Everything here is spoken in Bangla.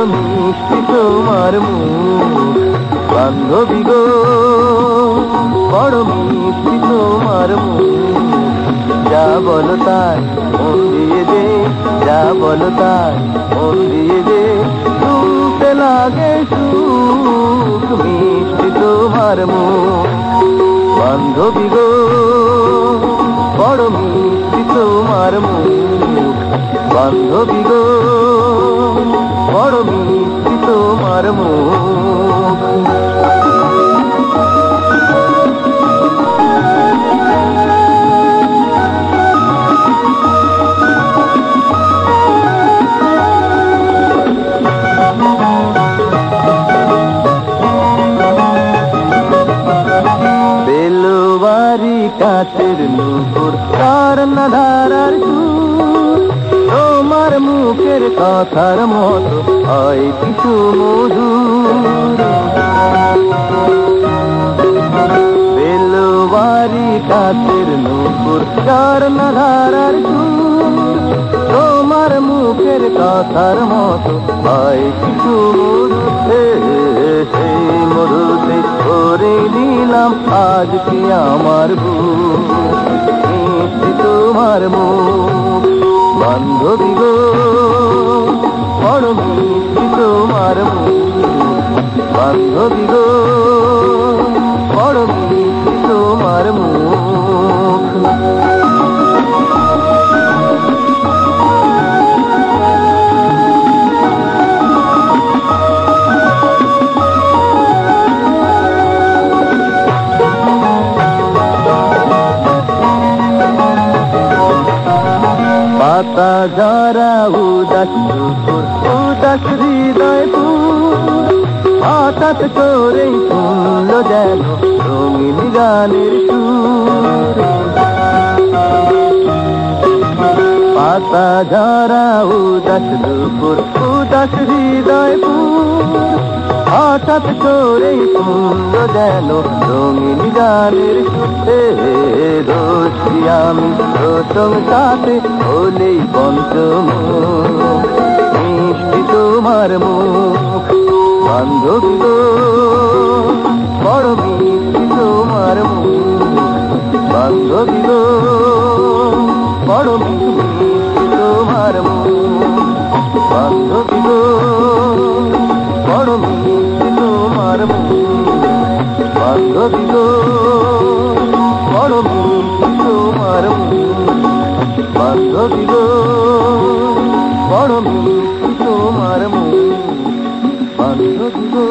তোমার মুখ। বান্ধবী গো, বড় মিষ্টি তোমার মুখ। যা বলো তাই, মন দিয়ে দে, যা বলো তাই, মন দিয়ে দে। শুনতে লাগে সুখ, মিষ্টি তোমার মুখ। বান্ধবী গো, বড় মিষ্টি তোমার মুখ। বান্ধবী গো বড় মিষ্টি তোমার মুখ? কাছের নুপুর না ধারার তোমার মুখের কথার মতো হয় কিছু মধুর বেলুবারি কাছের নুপুর তার না ধারার তোমার মুখের কথার মতো হয় কিছু মধুর সেই মধুতে দিলাম আজ কি আমার মিষ্টি তোমার মুখ। বান্ধবী গো বড় তোমার মুখ। বান্ধবী গো পাতা যারা উদাস উদাস হৃদয় হঠাৎ করে শুনল যেন রঙিন গানের সুর। পাতা যারা উদাস দুপুর উদাস হৃদয় পুর হঠাৎ করে শুনল যেন রঙিন গানের দোষী আমি প্রথম সাথে হলেই পঞ্চম মিষ্টি তোমার মুখ, বান্ধবী বড় মিষ্টি তোমার মুখ, বান্ধবী বড় মিষ্টি বান্ধবী গো বড় মিষ্টি তোমার বান্ধবী গো বড় মিষ্টি তোমার বান্ধবী গো বড় মিষ্টি তোমার বান্ধবী গো